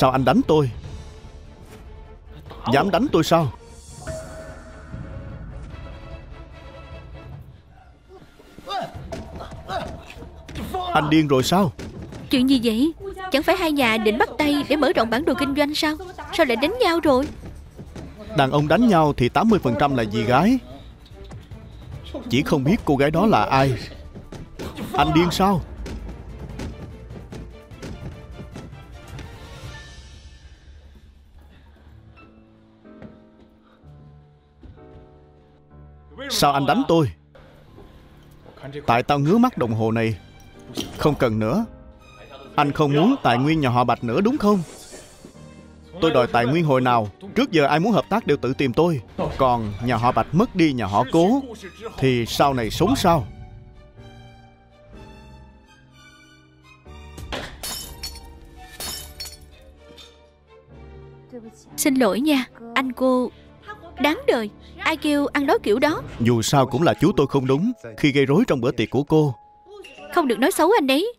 Sao anh đánh tôi? Dám đánh tôi sao? Anh điên rồi sao? Chuyện gì vậy? Chẳng phải hai nhà định bắt tay để mở rộng bản đồ kinh doanh sao? Sao lại đánh nhau rồi? Đàn ông đánh nhau thì 80% là vì gái. Chỉ không biết cô gái đó là ai. Anh điên sao Sao anh đánh tôi? Tại tao ngứa mắt đồng hồ này. Không cần nữa. Anh không muốn tài nguyên nhà họ Bạch nữa, đúng không? Tôi đòi tài nguyên hồi nào, Trước giờ ai muốn hợp tác đều tự tìm tôi. Còn nhà họ Bạch mất đi nhà họ cố, Thì sau này sống sao? Xin lỗi nha, Anh cô. Đáng đời. Ai kêu ăn nói kiểu đó? Dù sao cũng là chú tôi không đúng Khi gây rối trong bữa tiệc của cô. Không được nói xấu anh ấy.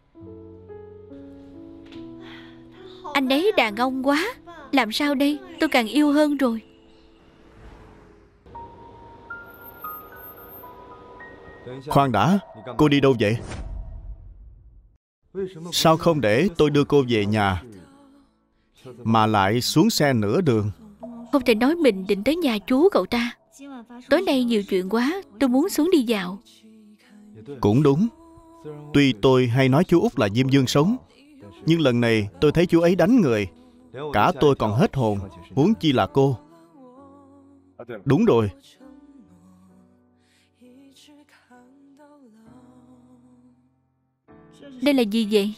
Anh ấy đàn ông quá. Làm sao đây? Tôi càng yêu hơn rồi. Khoan đã Cô đi đâu vậy? Sao không để tôi đưa cô về nhà Mà lại xuống xe nửa đường Không thể nói mình định tới nhà chú cậu ta. Tối nay nhiều chuyện quá Tôi muốn xuống đi dạo. Cũng đúng. Tuy tôi hay nói chú Út là Diêm Dương sống Nhưng lần này tôi thấy chú ấy đánh người. Cả tôi còn hết hồn Huống chi là cô. Đúng rồi. Đây là gì vậy?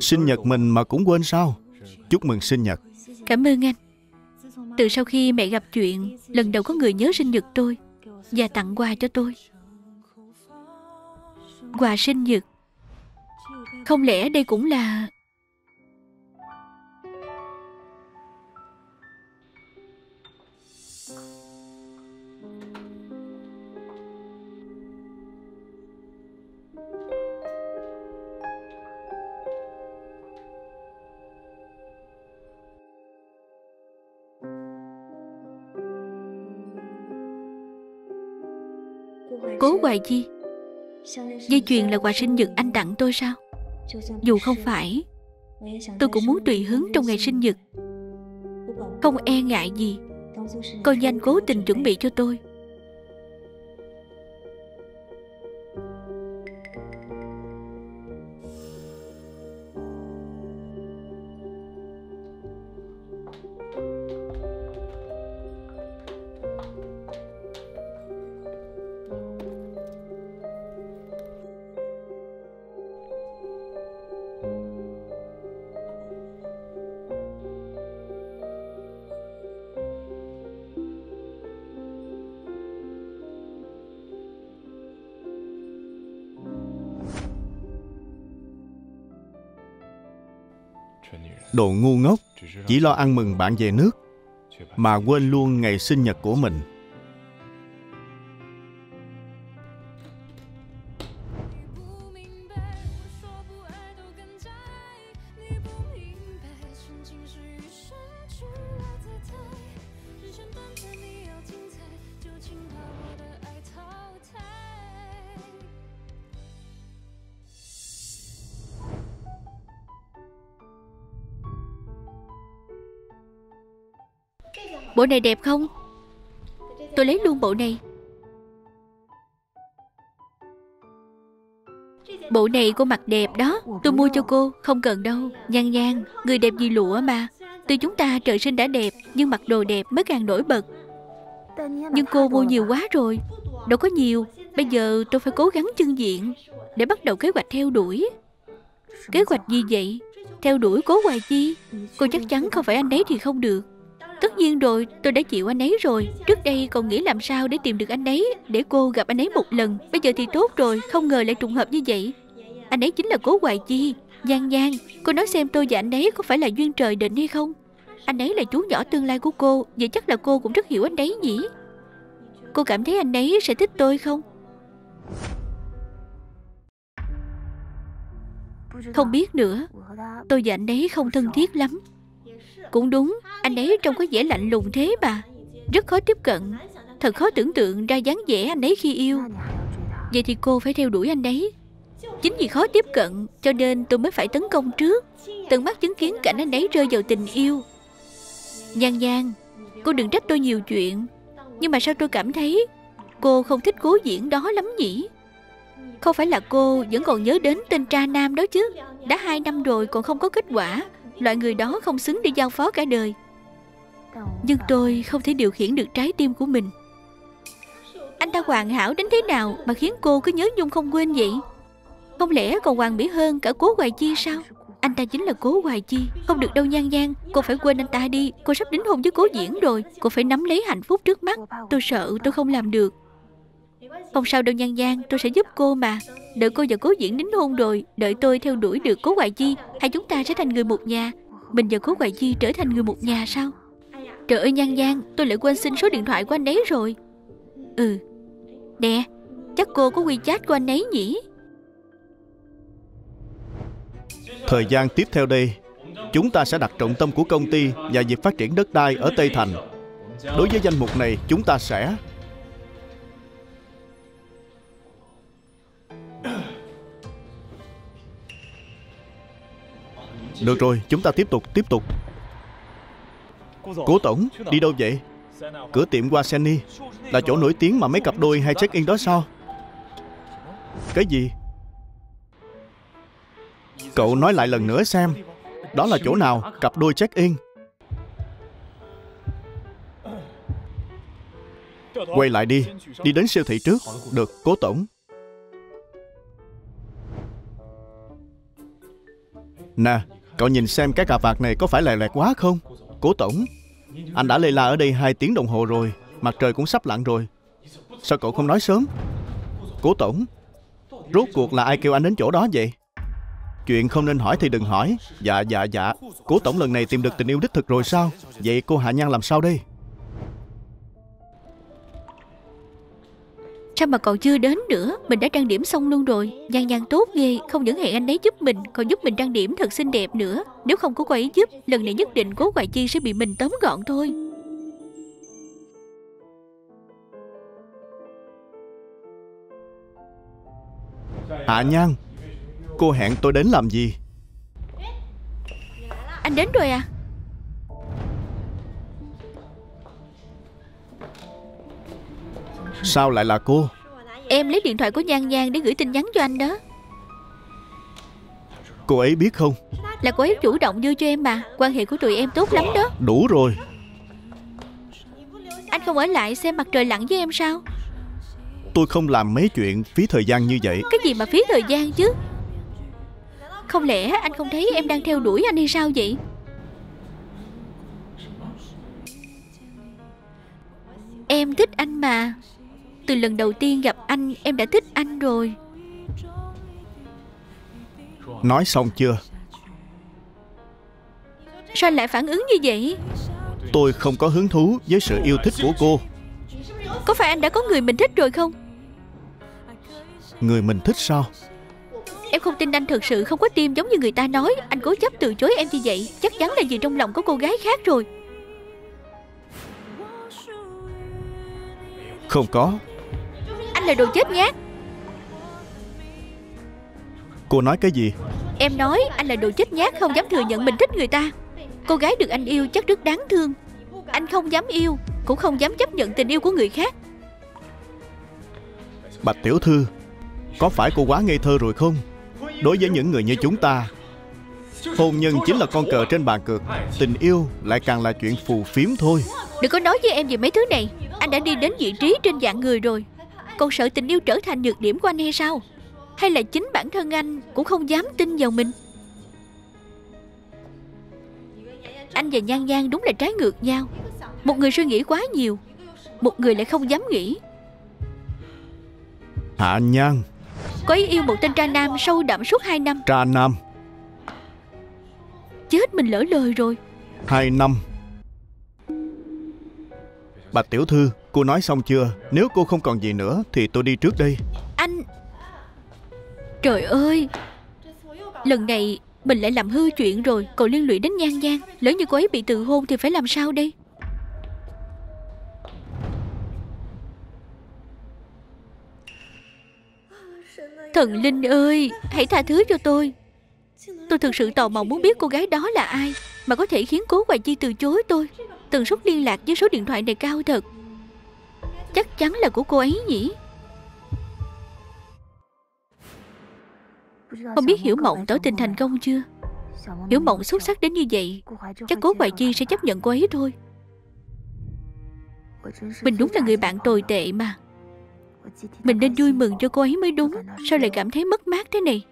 Sinh nhật mình mà cũng quên sao? Chúc mừng sinh nhật. Cảm ơn anh từ sau khi mẹ gặp chuyện, Lần đầu có người nhớ sinh nhật tôi Và tặng quà cho tôi. Quà sinh nhật. Không lẽ đây cũng là quà gì Dây chuyền là quà sinh nhật anh tặng tôi sao? Dù không phải, Tôi cũng muốn tùy hứng trong ngày sinh nhật. Không e ngại gì? Coi như anh cố tình chuẩn bị cho tôi. Đồ ngu ngốc, Chỉ lo ăn mừng bạn về nước, Mà quên luôn ngày sinh nhật của mình. Bộ này đẹp không? Tôi lấy luôn bộ này. Bộ này cô mặc đẹp đó. Tôi mua cho cô, Không cần đâu. Nhan nhan, Người đẹp gì lụa mà. Từ chúng ta trời sinh đã đẹp, Nhưng mặc đồ đẹp mới càng nổi bật. Nhưng cô mua nhiều quá rồi. Đâu có nhiều. Bây giờ tôi phải cố gắng trưng diện Để bắt đầu kế hoạch theo đuổi. Kế hoạch gì vậy? Theo đuổi cố hoài chi? Cô chắc chắn không phải anh ấy thì không được. Tất nhiên rồi, tôi đã chịu anh ấy rồi. Trước đây còn nghĩ làm sao để tìm được anh ấy Để cô gặp anh ấy một lần. Bây giờ thì tốt rồi, không ngờ lại trùng hợp như vậy. Anh ấy chính là Cố Hoài Chi. Giang Giang, cô nói xem tôi và anh ấy có phải là duyên trời định hay không? Anh ấy là chú nhỏ tương lai của cô Vậy chắc là cô cũng rất hiểu anh ấy nhỉ? Cô cảm thấy anh ấy sẽ thích tôi không? Không biết nữa. Tôi và anh ấy không thân thiết lắm. Cũng đúng, Anh ấy trông có vẻ lạnh lùng thế mà. Rất khó tiếp cận. Thật khó tưởng tượng ra dáng vẻ anh ấy khi yêu. Vậy thì cô phải theo đuổi anh ấy. Chính vì khó tiếp cận, Cho nên tôi mới phải tấn công trước. Tận mắt chứng kiến cảnh anh ấy rơi vào tình yêu. Nhan nhan, Cô đừng trách tôi nhiều chuyện. Nhưng mà sao tôi cảm thấy Cô không thích cố diễn đó lắm nhỉ? Không phải là cô vẫn còn nhớ đến tên tra nam đó chứ. Đã hai năm rồi còn không có kết quả. Loại người đó không xứng để giao phó cả đời. Nhưng tôi không thể điều khiển được trái tim của mình. Anh ta hoàn hảo đến thế nào Mà khiến cô cứ nhớ nhung không quên vậy? Không lẽ còn hoàn mỹ hơn cả cố hoài chi sao? Anh ta chính là cố hoài chi, Không được đâu nhan nhan Cô phải quên anh ta đi. Cô sắp đính hôn với cố diễn rồi. Cô phải nắm lấy hạnh phúc trước mắt. Tôi sợ tôi không làm được. Không sao đâu nhan nhan Tôi sẽ giúp cô mà. Đợi cô và cố diễn đính hôn rồi Đợi tôi theo đuổi được cố hoài chi Hai chúng ta sẽ thành người một nhà. Mình và cố hoài chi trở thành người một nhà sao? Trời ơi nhan nhan Tôi lại quên xin số điện thoại của anh ấy rồi. Ừ. Nè Chắc cô có WeChat của anh ấy nhỉ? Thời gian tiếp theo đây, chúng ta sẽ đặt trọng tâm của công ty và việc phát triển đất đai ở Tây Thành. Đối với danh mục này, chúng ta sẽ Được rồi, chúng ta tiếp tục, tiếp tục. Cố Tổng, đi đâu vậy? Cửa tiệm Waseni là chỗ nổi tiếng mà mấy cặp đôi hay check-in đó sao? Cái gì? Cậu nói lại lần nữa xem Đó là chỗ nào cặp đôi check-in Quay lại đi Đi đến siêu thị trước Được cố tổng Nè Cậu nhìn xem cái cà vạt này có phải lè lẹt quá không? Cố tổng, Anh đã lê la ở đây 2 tiếng đồng hồ rồi, Mặt trời cũng sắp lặn rồi. Sao cậu không nói sớm? Cố tổng, Rốt cuộc là ai kêu anh đến chỗ đó vậy? Chuyện không nên hỏi thì đừng hỏi. Dạ dạ dạ. Cố tổng lần này tìm được tình yêu đích thực rồi sao? Vậy cô Hạ Nhan làm sao đây? Sao mà còn chưa đến nữa? Mình đã trang điểm xong luôn rồi. Nhan nhan tốt ghê Không những hẹn anh ấy giúp mình Còn giúp mình trang điểm thật xinh đẹp nữa. Nếu không có cô ấy giúp Lần này nhất định cố Hoài Chi sẽ bị mình tóm gọn thôi. Hạ Nhan Cô hẹn tôi đến làm gì? Anh đến rồi à Sao lại là cô? Em lấy điện thoại của Nhan Nhan để gửi tin nhắn cho anh đó. Cô ấy biết không? Là cô ấy chủ động đưa cho em mà. Quan hệ của tụi em tốt lắm đó. Đủ rồi. Anh không ở lại xem mặt trời lặn với em sao? Tôi không làm mấy chuyện phí thời gian như vậy. Cái gì mà phí thời gian chứ? Không lẽ anh không thấy em đang theo đuổi anh hay sao vậy? Em thích anh mà Từ lần đầu tiên gặp anh Em đã thích anh rồi. Nói xong chưa? Sao anh lại phản ứng như vậy? Tôi không có hứng thú với sự yêu thích của cô. Có phải anh đã có người mình thích rồi không? Người mình thích sao? Em không tin anh thực sự không có tim giống như người ta nói. Anh cố chấp từ chối em như vậy Chắc chắn là vì trong lòng có cô gái khác rồi. Không có là đồ chết nhát Cô nói cái gì? Em nói anh là đồ chết nhát không dám thừa nhận mình thích người ta. Cô gái được anh yêu chắc rất đáng thương. Anh không dám yêu Cũng không dám chấp nhận tình yêu của người khác. Bạch Tiểu Thư Có phải cô quá ngây thơ rồi không? Đối với những người như chúng ta Hôn nhân chính là con cờ trên bàn cược. Tình yêu lại càng là chuyện phù phiếm thôi. Đừng có nói với em về mấy thứ này. Anh đã đi đến vị trí trên dạng người rồi Còn sợ tình yêu trở thành nhược điểm của anh hay sao? Hay là chính bản thân anh Cũng không dám tin vào mình? Anh và Nhan Nhan đúng là trái ngược nhau. Một người suy nghĩ quá nhiều Một người lại không dám nghĩ. Hạ Nhan? Có ý yêu một tên tra nam sâu đậm suốt 2 năm. Tra Nam. Chết mình lỡ lời rồi. Hai năm. Bạch Tiểu Thư Cô nói xong chưa? Nếu cô không còn gì nữa, Thì tôi đi trước đây. Anh! Trời ơi! Lần này, Mình lại làm hư chuyện rồi. Còn liên lụy đến nhan nhan Lỡ như cô ấy bị tự hôn thì phải làm sao đây? Thần Linh ơi! Hãy tha thứ cho tôi. Tôi thực sự tò mò muốn biết cô gái đó là ai, Mà có thể khiến cố Hoài Chi từ chối tôi. Tần suất liên lạc với số điện thoại này cao thật. Chắc chắn là của cô ấy nhỉ? Không biết Hiểu Mộng tỏ tình thành công chưa? Hiểu Mộng xuất sắc đến như vậy, Chắc cố Hoài Chi sẽ chấp nhận cô ấy thôi. Mình đúng là người bạn tồi tệ mà. Mình nên vui mừng cho cô ấy mới đúng, Sao lại cảm thấy mất mát thế này?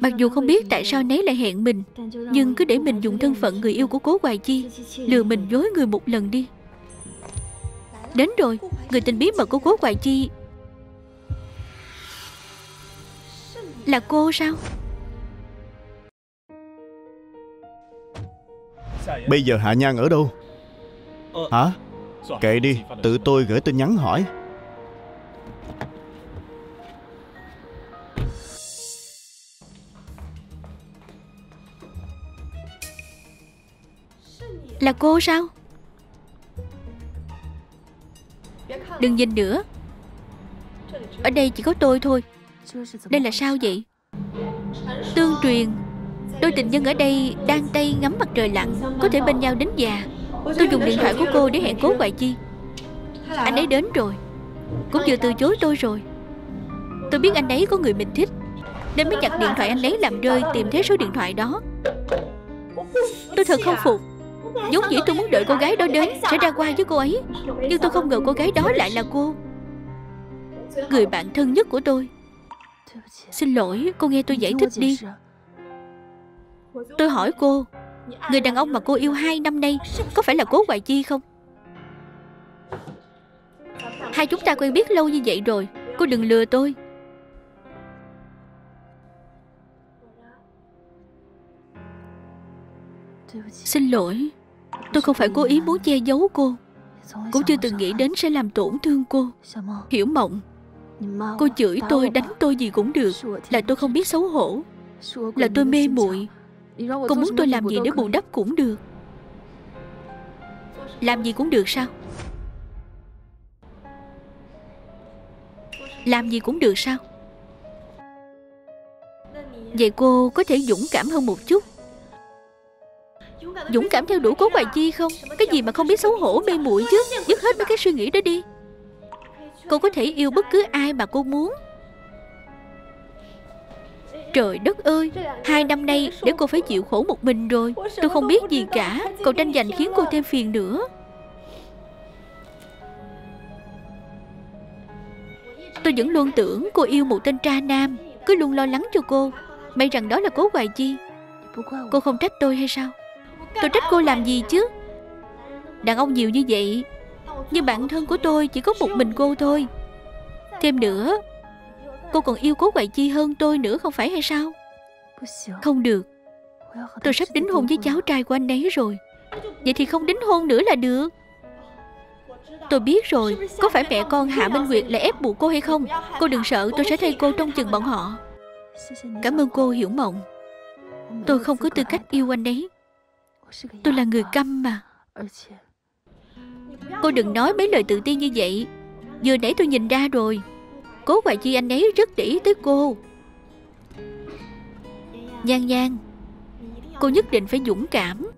Mặc dù không biết tại sao nấy lại hẹn mình Nhưng cứ để mình dùng thân phận người yêu của cố Hoài Chi Lừa mình dối người một lần đi. Đến rồi Người tình bí mật của cố Hoài Chi Là cô sao? Bây giờ Hạ Nhan ở đâu? Hả? Kệ đi Tự tôi gửi tin nhắn hỏi Là cô sao? Đừng nhìn nữa. Ở đây chỉ có tôi thôi. Đây là sao vậy? Tương truyền, Đôi tình nhân ở đây đang tay ngắm mặt trời lặn, Có thể bên nhau đến già. Tôi dùng điện thoại của cô để hẹn cố Hoài Chi. Anh ấy đến rồi. Cũng vừa từ chối tôi rồi. Tôi biết anh ấy có người mình thích, Nên mới nhặt điện thoại anh ấy làm rơi Tìm thấy số điện thoại đó. Tôi thật không phục. Giống dĩ tôi muốn đợi cô gái đó đến Sẽ ra qua với cô ấy, Nhưng tôi không ngờ cô gái đó lại là cô. Người bạn thân nhất của tôi. Xin lỗi, cô nghe tôi giải thích đi. Tôi hỏi cô, Người đàn ông mà cô yêu hai năm nay Có phải là cố Hoài Chi không? Hai chúng ta quen biết lâu như vậy rồi, Cô đừng lừa tôi. Xin lỗi. Tôi không phải cố ý muốn che giấu cô. Cũng chưa từng nghĩ đến sẽ làm tổn thương cô. Hiểu mộng. Cô chửi tôi, đánh tôi gì cũng được. Là tôi không biết xấu hổ. Là tôi mê muội. Cô muốn tôi làm gì để bù đắp cũng được. Làm gì cũng được sao? Làm gì cũng được sao? Vậy cô có thể dũng cảm hơn một chút. Dũng cảm theo đuổi cố Hoài Chi không? Cái gì mà không biết xấu hổ, mê muội chứ? Dứt hết mấy cái suy nghĩ đó đi. Cô có thể yêu bất cứ ai mà cô muốn. Trời đất ơi, Hai năm nay để cô phải chịu khổ một mình rồi. Tôi không biết gì cả, Cậu tranh giành khiến cô thêm phiền nữa. Tôi vẫn luôn tưởng cô yêu một tên tra nam, Cứ luôn lo lắng cho cô. May rằng đó là cố Hoài Chi. Cô không trách tôi hay sao? Tôi trách cô làm gì chứ? Đàn ông nhiều như vậy, Nhưng bản thân của tôi chỉ có một mình cô thôi. Thêm nữa, Cô còn yêu cố quậy Chi hơn tôi nữa không phải hay sao? Không được. Tôi sắp đính hôn với cháu trai của anh ấy rồi. Vậy thì không đính hôn nữa là được. Tôi biết rồi, Có phải mẹ con Hạ Minh Nguyệt lại ép buộc cô hay không? Cô đừng sợ, tôi sẽ thay cô trong chừng bọn họ. Cảm ơn cô, hiểu mộng. Tôi không có tư cách yêu anh ấy. Tôi là người câm mà. Cô đừng nói mấy lời tự tin như vậy. Vừa nãy tôi nhìn ra rồi. Cố Hoài Chi anh ấy rất để ý tới cô. Nhan Nhan Cô nhất định phải dũng cảm.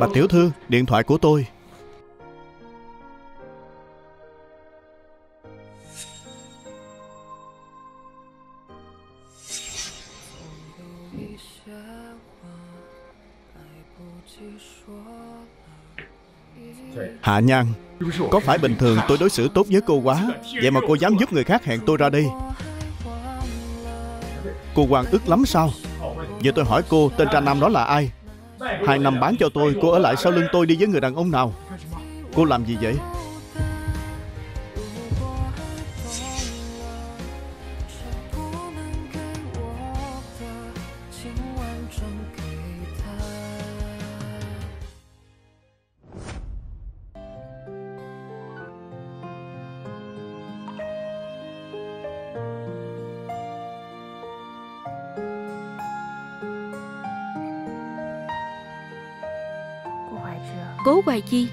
Bạch tiểu thư Điện thoại của tôi Hạ Nhan Có phải bình thường tôi đối xử tốt với cô quá? Vậy mà cô dám giúp người khác hẹn tôi ra đây. Cô Hoàng ức lắm sao? Giờ tôi hỏi cô, tên tra nam đó là ai? Hai năm bán cho tôi, Cô ở lại sau lưng tôi đi với người đàn ông nào? Cô làm gì vậy? Hoài Chi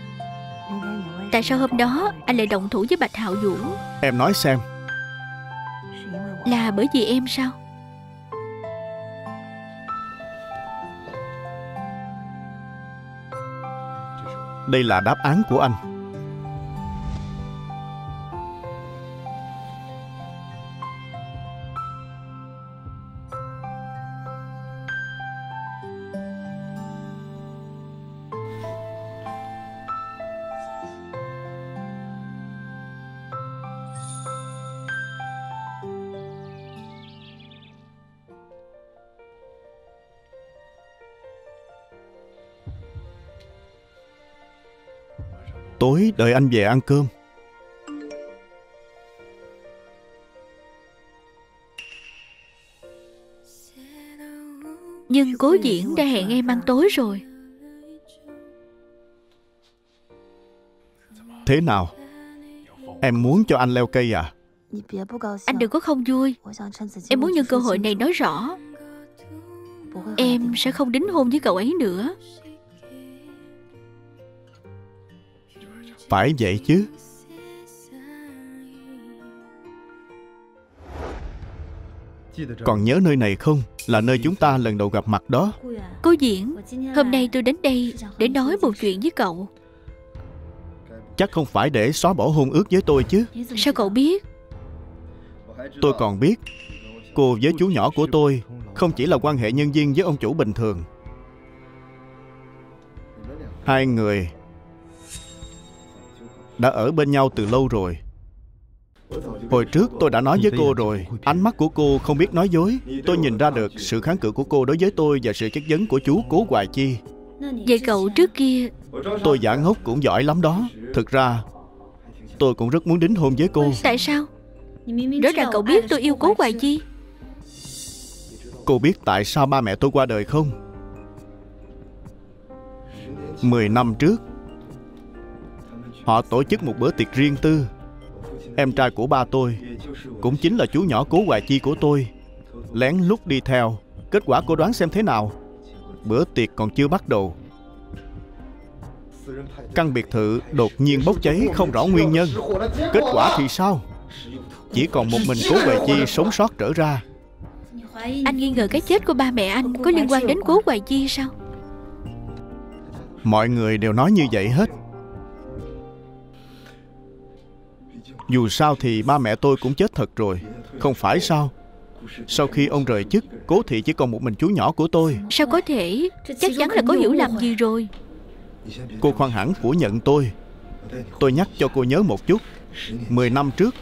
Tại sao hôm đó anh lại động thủ với Bạch Hạo Vũ? Em nói xem. Là bởi vì em sao? Đây là đáp án của anh Tối đợi anh về ăn cơm. Nhưng cố diễn đã hẹn em ăn tối rồi. Thế nào? Em muốn cho anh leo cây à? Anh đừng có không vui. Em muốn nhân cơ hội này nói rõ. Em sẽ không đính hôn với cậu ấy nữa Phải vậy chứ? Còn nhớ nơi này không? Là nơi chúng ta lần đầu gặp mặt đó. Cố diễn Hôm nay tôi đến đây Để nói một chuyện với cậu. Chắc không phải để xóa bỏ hôn ước với tôi chứ. Sao cậu biết? Tôi còn biết. Cô với chú nhỏ của tôi Không chỉ là quan hệ nhân viên với ông chủ bình thường. Hai người Đã ở bên nhau từ lâu rồi. Hồi trước tôi đã nói với cô rồi Ánh mắt của cô không biết nói dối. Tôi nhìn ra được sự kháng cự của cô đối với tôi Và sự chất vấn của chú Cố Hoài Chi. Vậy cậu trước kia Tôi giả ngốc cũng giỏi lắm đó. Thực ra Tôi cũng rất muốn đính hôn với cô. Tại sao? Rõ ràng cậu biết tôi yêu Cố Hoài Chi. Cô biết tại sao ba mẹ tôi qua đời không? Mười năm trước Họ tổ chức một bữa tiệc riêng tư. Em trai của ba tôi Cũng chính là chú nhỏ cố hoài chi của tôi. Lén lút đi theo Kết quả cô đoán xem thế nào. Bữa tiệc còn chưa bắt đầu. Căn biệt thự đột nhiên bốc cháy không rõ nguyên nhân. Kết quả thì sao? Chỉ còn một mình cố hoài chi sống sót trở ra. Anh nghi ngờ cái chết của ba mẹ anh Có liên quan đến cố hoài chi sao? Mọi người đều nói như vậy hết Dù sao thì ba mẹ tôi cũng chết thật rồi. Không phải sao? Sau khi ông rời chức Cố thị chỉ còn một mình chú nhỏ của tôi. Sao có thể? Chắc chắn là có hiểu lầm gì rồi. Cô khoan hẳn phủ nhận tôi. Tôi nhắc cho cô nhớ một chút. Mười năm trước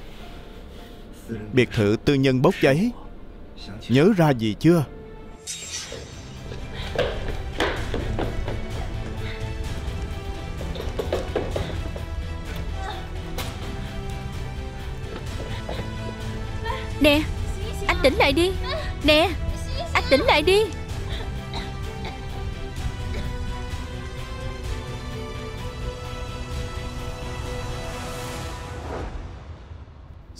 Biệt thự tư nhân bốc cháy. Nhớ ra gì chưa Nè, Anh tỉnh lại đi. Nè, Anh tỉnh lại đi.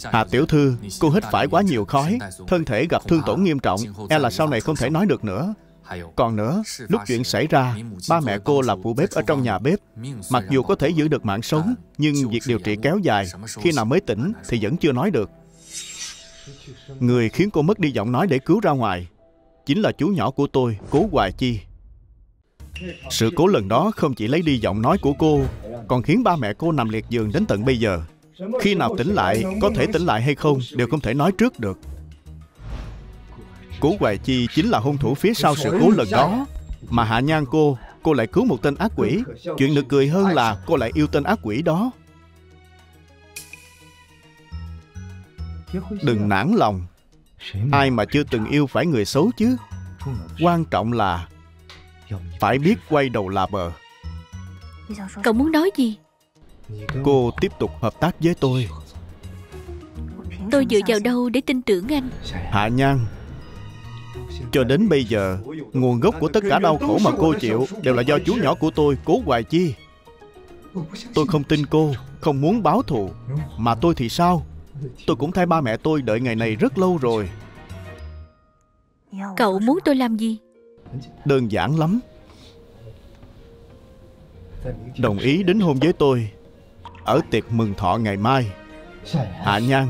Hà tiểu thư, Cô hít phải quá nhiều khói. Thân thể gặp thương tổn nghiêm trọng. E là sau này không thể nói được nữa. Còn nữa, Lúc chuyện xảy ra, Ba mẹ cô là phụ bếp ở trong nhà bếp. Mặc dù có thể giữ được mạng sống, Nhưng việc điều trị kéo dài. Khi nào mới tỉnh Thì vẫn chưa nói được. Người khiến cô mất đi giọng nói để cứu ra ngoài Chính là chú nhỏ của tôi, Cố Hoài Chi. Sự cố lần đó không chỉ lấy đi giọng nói của cô, Còn khiến ba mẹ cô nằm liệt giường đến tận bây giờ. Khi nào tỉnh lại, Có thể tỉnh lại hay không Đều không thể nói trước được. Cố Hoài Chi chính là hung thủ phía sau sự cố lần đó, Mà hạ nhan cô Cô lại cứu một tên ác quỷ. Chuyện được cười hơn là cô lại yêu tên ác quỷ đó. Đừng nản lòng. Ai mà chưa từng yêu phải người xấu chứ? Quan trọng là Phải biết quay đầu là bờ. Cậu muốn nói gì? Cô tiếp tục hợp tác với tôi. Tôi dựa vào đâu để tin tưởng anh? Hạ Nhan Cho đến bây giờ Nguồn gốc của tất cả đau khổ mà cô chịu Đều là do chú nhỏ của tôi Cố Hoài Chi. Tôi không tin cô Không muốn báo thù. Mà tôi thì sao Tôi cũng thay ba mẹ tôi đợi ngày này rất lâu rồi. Cậu muốn tôi làm gì? Đơn giản lắm. Đồng ý đính hôn với tôi Ở tiệc mừng thọ ngày mai. Hạ Nhan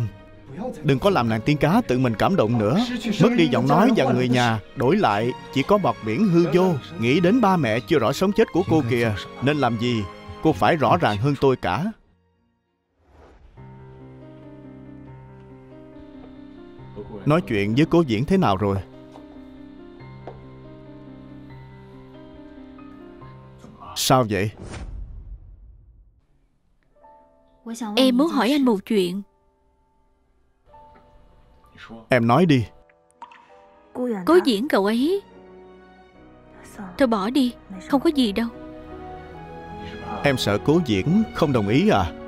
Đừng có làm nàng tiên cá tự mình cảm động nữa. Mất đi giọng nói và người nhà Đổi lại chỉ có bọt biển hư vô. Nghĩ đến ba mẹ chưa rõ sống chết của cô kìa Nên làm gì? Cô phải rõ ràng hơn tôi cả Nói chuyện với cố diễn thế nào rồi? Sao vậy? Em muốn hỏi anh một chuyện. Em nói đi. Cố diễn cậu ấy. Thôi bỏ đi Không có gì đâu. Em sợ cố diễn không đồng ý à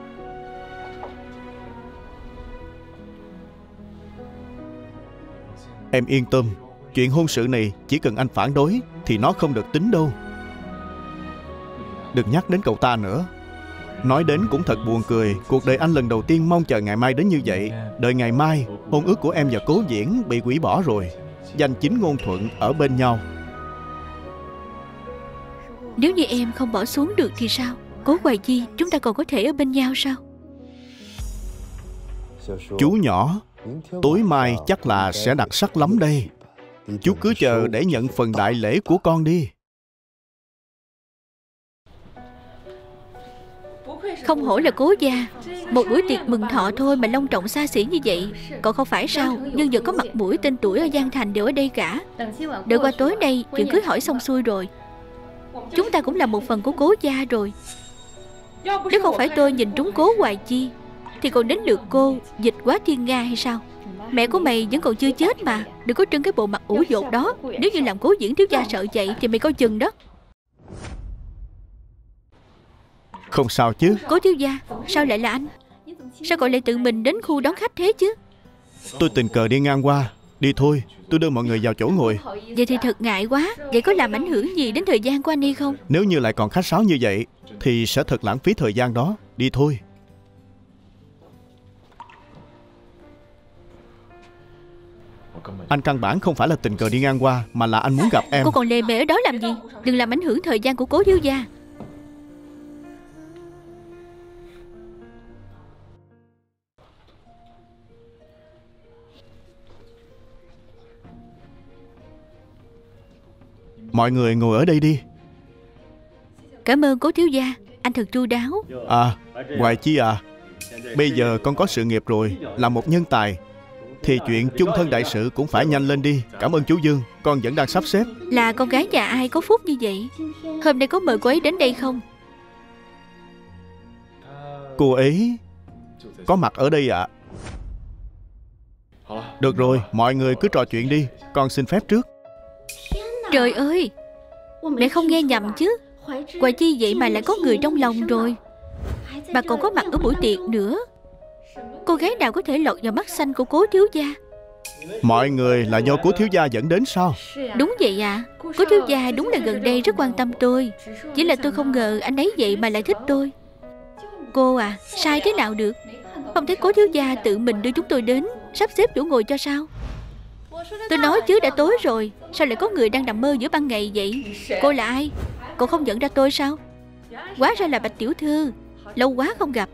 Em yên tâm Chuyện hôn sự này chỉ cần anh phản đối Thì nó không được tính đâu. Đừng nhắc đến cậu ta nữa. Nói đến cũng thật buồn cười Cuộc đời anh lần đầu tiên mong chờ ngày mai đến như vậy. Đợi ngày mai Hôn ước của em và cố diễn bị hủy bỏ rồi. Danh chính ngôn thuận ở bên nhau. Nếu như em không bỏ xuống được thì sao? Cố Hoài Chi Chúng ta còn có thể ở bên nhau sao? Chú nhỏ Tối mai chắc là sẽ đặc sắc lắm đây. Chú cứ chờ để nhận phần đại lễ của con đi. Không hổ là cố gia. Một buổi tiệc mừng thọ thôi mà long trọng xa xỉ như vậy. Còn không phải sao, Nhưng giờ có mặt mũi tên tuổi ở Giang Thành đều ở đây cả. Đợi qua tối nay, Chuyện cưới hỏi xong xuôi rồi. Chúng ta cũng là một phần của cố gia rồi. Nếu không phải tôi nhìn trúng cố hoài chi. Thì còn đến lượt cô Dịch quá thiên nga hay sao? Mẹ của mày vẫn còn chưa chết mà Đừng có trưng cái bộ mặt ủ dột đó. Nếu như làm cố diễn thiếu gia sợ vậy Thì mày coi chừng đó. Không sao chứ. Cố thiếu gia Sao lại là anh? Sao cậu lại tự mình đến khu đón khách thế chứ? Tôi tình cờ đi ngang qua. Đi thôi Tôi đưa mọi người vào chỗ ngồi. Vậy thì thật ngại quá. Vậy có làm ảnh hưởng gì đến thời gian của anh hay không? Nếu như lại còn khách sáo như vậy Thì sẽ thật lãng phí thời gian đó. Đi thôi Anh căn bản không phải là tình cờ đi ngang qua Mà là anh muốn gặp em. Cô còn lề mề ở đó làm gì? Đừng làm ảnh hưởng thời gian của cố thiếu gia. Mọi người ngồi ở đây đi. Cảm ơn cố thiếu gia. Anh thật chu đáo. À Hoài Chi à Bây giờ con có sự nghiệp rồi Là một nhân tài Thì chuyện chung thân đại sự cũng phải nhanh lên đi. Cảm ơn chú Dương Con vẫn đang sắp xếp. Là con gái nhà ai có phúc như vậy? Hôm nay có mời cô ấy đến đây không? Cô ấy Có mặt ở đây ạ. Được rồi Mọi người cứ trò chuyện đi. Con xin phép trước. Trời ơi Mẹ không nghe nhầm chứ. Hoài chi vậy mà lại có người trong lòng rồi. Bà còn có mặt ở buổi tiệc nữa Cô gái nào có thể lọt vào mắt xanh của cố thiếu gia? Mọi người là do cố thiếu gia dẫn đến sao? Đúng vậy à. Cố thiếu gia đúng là gần đây rất quan tâm tôi. Chỉ là tôi không ngờ anh ấy vậy mà lại thích tôi. Cô à Sai thế nào được? Không thấy cố thiếu gia tự mình đưa chúng tôi đến Sắp xếp chỗ ngồi cho sao? Tôi nói chứ đã tối rồi Sao lại có người đang nằm mơ giữa ban ngày vậy? Cô là ai? Cô không nhận ra tôi sao? Quá ra là Bạch Tiểu Thư. Lâu quá không gặp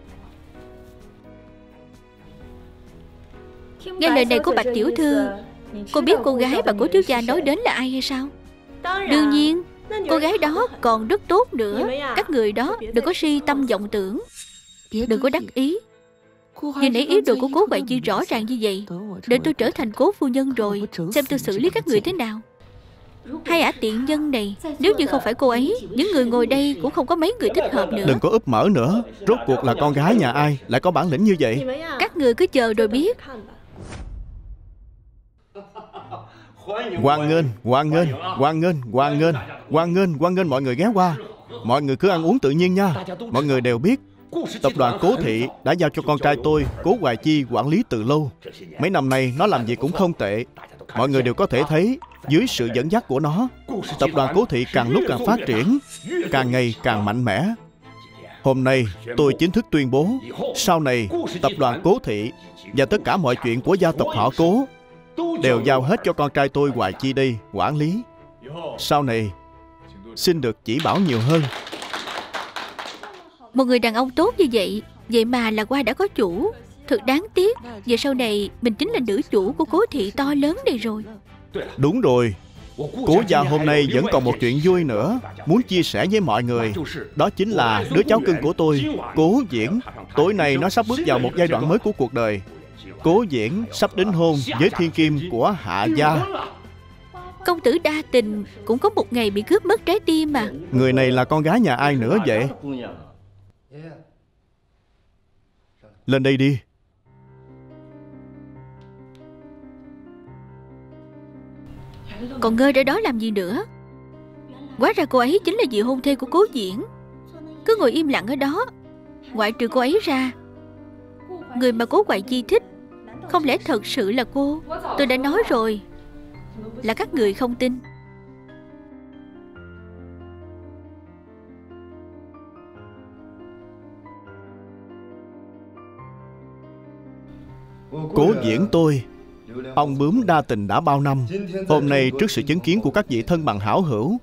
Nghe lời này của Bạch Tiểu Thư Cô biết cô gái mà cố thiếu gia nói đến là ai hay sao? Đương nhiên Cô gái đó còn rất tốt nữa. Các người đó đừng có si tâm vọng tưởng. Đừng có đắc ý. Nhìn nãy ý đồ của cố Hoài Chi rõ ràng như vậy. Để tôi trở thành cố phu nhân rồi. Xem tôi xử lý các người thế nào. Hai ả tiện nhân này Nếu như không phải cô ấy Những người ngồi đây cũng không có mấy người thích hợp nữa. Đừng có úp mở nữa. Rốt cuộc là con gái nhà ai? Lại có bản lĩnh như vậy Các người cứ chờ rồi biết Hoan nghênh, hoan nghênh, hoan nghênh, hoan nghênh Hoan nghênh, hoan nghênh mọi người ghé qua. Mọi người cứ ăn uống tự nhiên nha. Mọi người đều biết Tập đoàn Cố Thị đã giao cho con trai tôi Cố Hoài Chi quản lý từ lâu. Mấy năm nay nó làm việc cũng không tệ. Mọi người đều có thể thấy Dưới sự dẫn dắt của nó Tập đoàn Cố Thị càng lúc càng phát triển Càng ngày càng mạnh mẽ. Hôm nay tôi chính thức tuyên bố Sau này tập đoàn Cố Thị Và tất cả mọi chuyện của gia tộc họ Cố Đều giao hết cho con trai tôi Hoài Chi đây Quản lý. Sau này Xin được chỉ bảo nhiều hơn. Một người đàn ông tốt như vậy Vậy mà là qua đã có chủ. Thật đáng tiếc Về sau này mình chính là nữ chủ của cố thị to lớn này rồi. Đúng rồi. Cố gia hôm nay vẫn còn một chuyện vui nữa Muốn chia sẻ với mọi người. Đó chính là đứa cháu cưng của tôi Cố Diễn. Tối nay nó sắp bước vào một giai đoạn mới của cuộc đời Cố Diễn sắp đính hôn với thiên kim của Hạ Gia. Công tử đa tình Cũng có một ngày bị cướp mất trái tim mà. Người này là con gái nhà ai nữa vậy? Lên đây đi. Còn ngơi ở đó làm gì nữa? Quá ra cô ấy chính là vị hôn thê của cố diễn. Cứ ngồi im lặng ở đó Ngoại trừ cô ấy ra. Người mà cố ngoại chi thích không lẽ thật sự là cô? Tôi đã nói rồi. Là các người không tin. Cố diễn tôi. Ông bướm đa tình đã bao năm. Hôm nay trước sự chứng kiến của các vị thân bằng hảo hữu,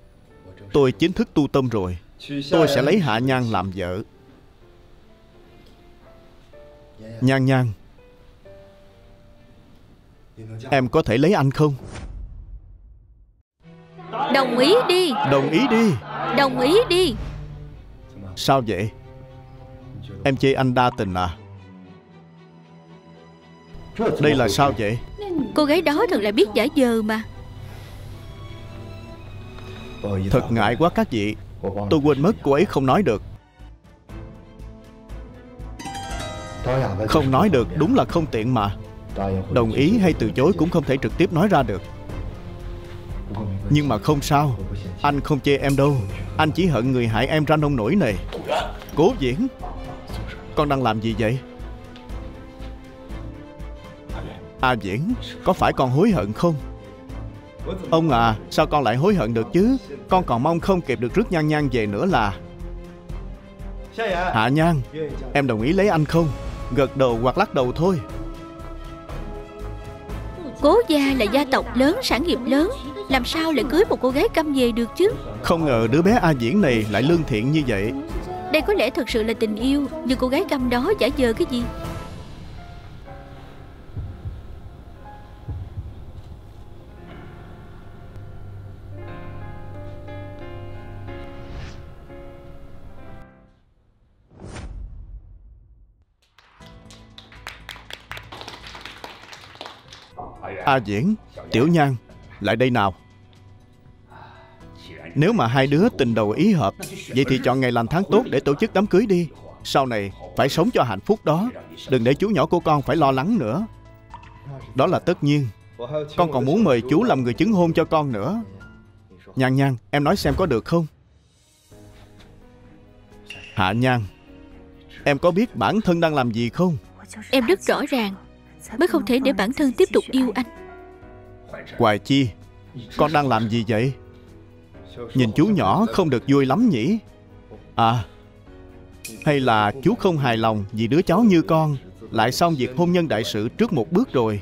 Tôi chính thức tu tâm rồi. Tôi sẽ lấy Hạ Nhan làm vợ. Nhan Nhan Em có thể lấy anh không? Đồng ý đi Đồng ý đi Đồng ý đi Sao vậy? Em chê anh đa tình à? Đây là sao vậy? Cô gái đó thật là biết giả vờ mà Thật ngại quá các vị Tôi quên mất cô ấy không nói được Không nói được đúng là không tiện mà Đồng ý hay từ chối cũng không thể trực tiếp nói ra được. Nhưng mà không sao. Anh không chê em đâu. Anh chỉ hận người hại em ra nông nổi này. Cố diễn Con đang làm gì vậy? À A Diễn Có phải con hối hận không? Ông à Sao con lại hối hận được chứ? Con còn mong không kịp được rước Nhan Nhan về nữa là. Hạ Nhan, Em đồng ý lấy anh không? Gật đầu hoặc lắc đầu thôi. Cố gia là gia tộc lớn sản nghiệp lớn. Làm sao lại cưới một cô gái căm về được chứ? Không ngờ đứa bé A Diễn này lại lương thiện như vậy. Đây có lẽ thật sự là tình yêu Nhưng cô gái căm đó giả vờ cái gì A Diễn, Tiểu Nhan, Lại đây nào. Nếu mà hai đứa tình đầu ý hợp, Vậy thì chọn ngày lành tháng tốt để tổ chức đám cưới đi. Sau này phải sống cho hạnh phúc đó. Đừng để chú nhỏ của con phải lo lắng nữa. Đó là tất nhiên. Con còn muốn mời chú làm người chứng hôn cho con nữa. Nhan Nhan, Em nói xem có được không? Hạ Nhan, Em có biết bản thân đang làm gì không? Em rất rõ ràng. Mới không thể để bản thân tiếp tục yêu anh. Hoài Chi Con đang làm gì vậy? Nhìn chú nhỏ không được vui lắm nhỉ? À Hay là chú không hài lòng Vì đứa cháu như con Lại xong việc hôn nhân đại sự trước một bước rồi?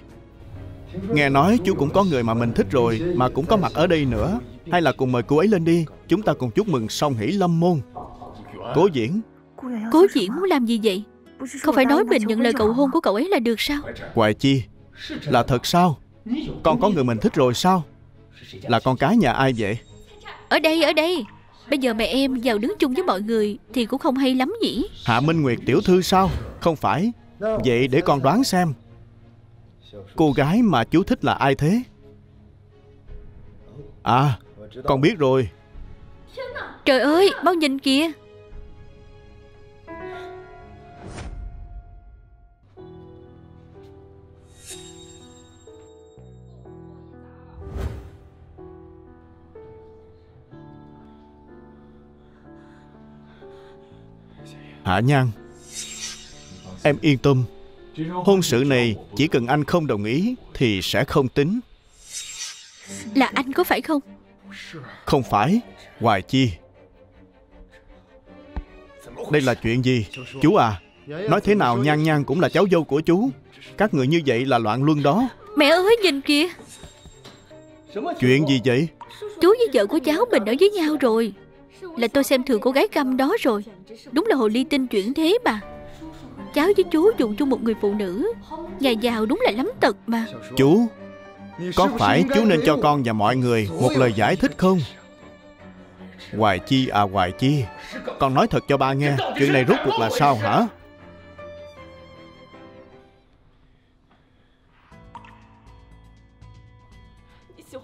Nghe nói chú cũng có người mà mình thích rồi Mà cũng có mặt ở đây nữa. Hay là cùng mời cô ấy lên đi Chúng ta cùng chúc mừng song hỷ lâm môn. Cố diễn. Cố diễn muốn làm gì vậy Không phải nói mình nhận lời cầu hôn của cậu ấy là được sao? Hoài Chi Là thật sao? Con có người mình thích rồi sao? Là con cái nhà ai vậy? Ở đây ở đây. Bây giờ mẹ em vào đứng chung với mọi người Thì cũng không hay lắm nhỉ? Hạ Minh Nguyệt tiểu thư sao? Không phải. Vậy để con đoán xem. Cô gái mà chú thích là ai thế? À Con biết rồi. Trời ơi mau nhìn kìa Hạ Nhan Em yên tâm. Hôn sự này chỉ cần anh không đồng ý Thì sẽ không tính. Là anh có phải không? Không phải Hoài Chi. Đây là chuyện gì? Chú à Nói thế nào Nhan Nhan cũng là cháu dâu của chú. Các người như vậy là loạn luân đó. Mẹ ơi nhìn kìa. Chuyện gì vậy? Chú với vợ của cháu mình ở với nhau rồi Là tôi xem thường cô gái câm đó rồi. Đúng là hồ ly tinh chuyển thế mà. Cháu với chú dùng chung một người phụ nữ. Nhà giàu đúng là lắm tật mà. Chú Có phải chú nên cho con và mọi người Một lời giải thích không? Hoài Chi à Hoài Chi Con nói thật cho ba nghe Chuyện này rốt cuộc là sao hả?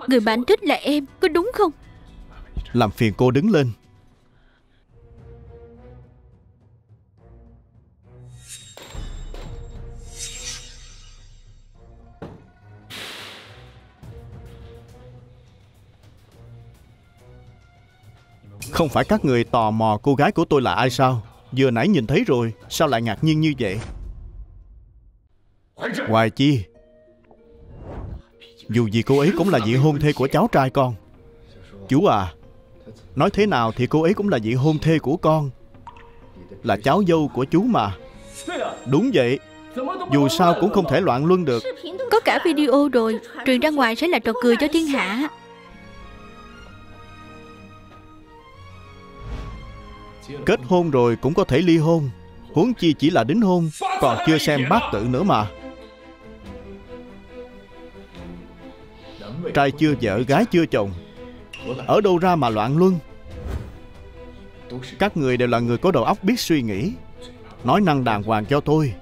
Người bạn thích là em Có đúng không? Làm phiền cô đứng lên Không phải các người tò mò cô gái của tôi là ai sao? Vừa nãy nhìn thấy rồi, Sao lại ngạc nhiên như vậy? Hoài Chi, Dù gì cô ấy cũng là vị hôn thê của cháu trai con. Chú à Nói thế nào thì cô ấy cũng là vị hôn thê của con. Là cháu dâu của chú mà. Đúng vậy, Dù sao cũng không thể loạn luân được. Có cả video rồi, Truyền ra ngoài sẽ là trò cười cho thiên hạ. Kết hôn rồi cũng có thể ly hôn. Huống chi chỉ là đính hôn Còn chưa xem bát tự nữa mà. Trai chưa vợ gái chưa chồng. Ở đâu ra mà loạn luân? Các người đều là người có đầu óc biết suy nghĩ. Nói năng đàng hoàng cho tôi.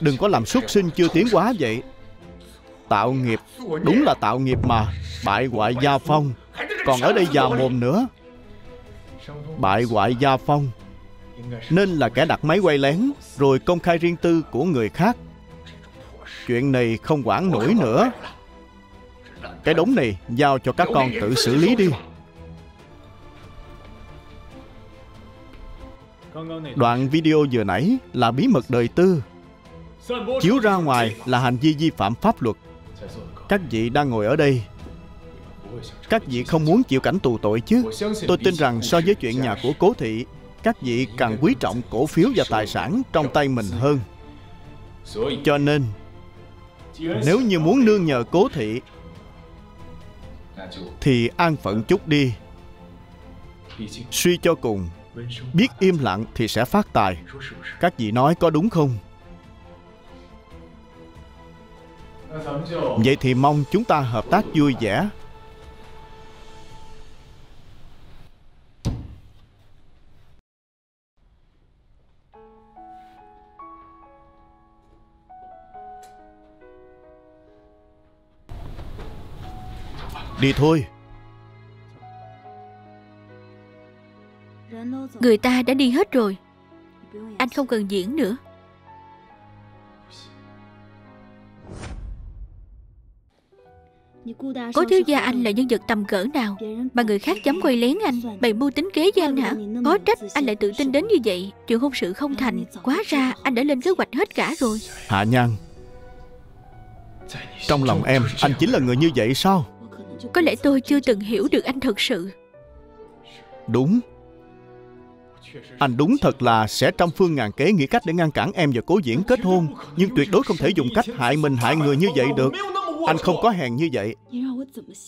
Đừng có làm xuất sinh chưa tiến quá vậy. Tạo nghiệp Đúng là tạo nghiệp mà. Bại hoại gia phong. Còn ở đây già mồm nữa Bại hoại gia phong. Nên là kẻ đặt máy quay lén, Rồi công khai riêng tư của người khác. Chuyện này không quản nổi nữa. Cái đống này giao cho các con tự xử lý đi. Đoạn video vừa nãy là bí mật đời tư. Chiếu ra ngoài là hành vi vi phạm pháp luật. Các vị đang ngồi ở đây các vị không muốn chịu cảnh tù tội chứ? Tôi tin rằng so với chuyện nhà của cố thị, Các vị càng quý trọng cổ phiếu và tài sản trong tay mình hơn. Cho nên, Nếu như muốn nương nhờ cố thị, Thì an phận chút đi. Suy cho cùng, Biết im lặng thì sẽ phát tài. Các vị nói có đúng không? Vậy thì mong chúng ta hợp tác vui vẻ. Đi thôi. Người ta đã đi hết rồi. Anh không cần diễn nữa. Cố thiếu gia anh là nhân vật tầm cỡ nào Mà người khác dám quay lén anh? Bày mưu tính kế với anh hả? Có trách anh lại tự tin đến như vậy. Chuyện hôn sự không thành. Quá ra anh đã lên kế hoạch hết cả rồi. Hạ Nhan Trong lòng em Anh chính là người như vậy sao có lẽ tôi chưa từng hiểu được anh thật sự. Đúng. Anh đúng thật là sẽ trăm phương ngàn kế nghĩ cách để ngăn cản em và cố diễn kết hôn Nhưng tuyệt đối không thể dùng cách hại mình hại người như vậy được. Anh không có hèn như vậy.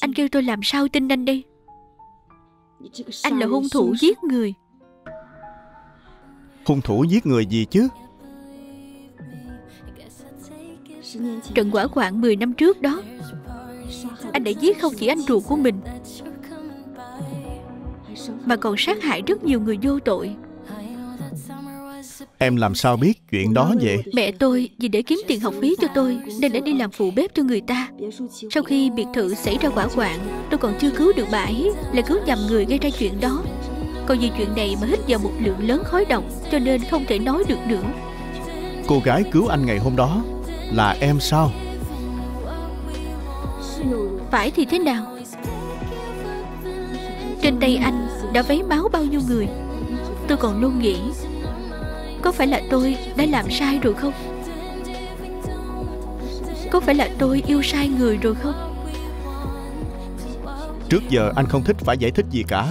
Anh kêu tôi làm sao tin anh đi Anh là hung thủ giết người. Hung thủ giết người gì chứ? Trận quả quạng 10 năm trước đó anh đã giết không chỉ anh ruột của mình Mà còn sát hại rất nhiều người vô tội. Em làm sao biết chuyện đó vậy? Mẹ tôi vì để kiếm tiền học phí cho tôi Nên đã đi làm phụ bếp cho người ta. Sau khi biệt thự xảy ra quả quạng Tôi còn chưa cứu được bà ấy Là cứu nhầm người gây ra chuyện đó. Còn vì chuyện này mà hít vào một lượng lớn khói độc Cho nên không thể nói được nữa. Cô gái cứu anh ngày hôm đó Là em sao phải thì thế nào? Trên tay anh đã vấy máu bao nhiêu người? Tôi còn luôn nghĩ, Có phải là tôi đã làm sai rồi không? Có phải là tôi yêu sai người rồi không? Trước giờ anh không thích phải giải thích gì cả,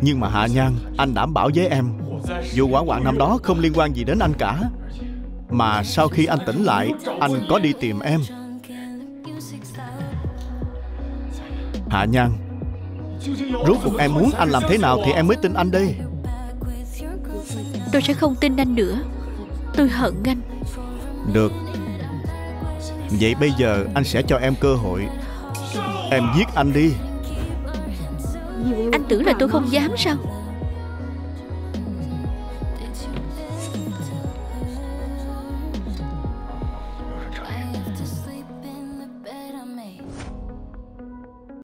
Nhưng mà Hạ Nhan Anh đảm bảo với em Vụ quả quạng năm đó không liên quan gì đến anh cả, Mà sau khi anh tỉnh lại, Anh có đi tìm em. Hạ Nhan Rốt cuộc em muốn anh làm thế nào Thì em mới tin anh đây? Tôi sẽ không tin anh nữa. Tôi hận anh. Được. Vậy bây giờ anh sẽ cho em cơ hội. Em giết anh đi. Anh tưởng là tôi không dám sao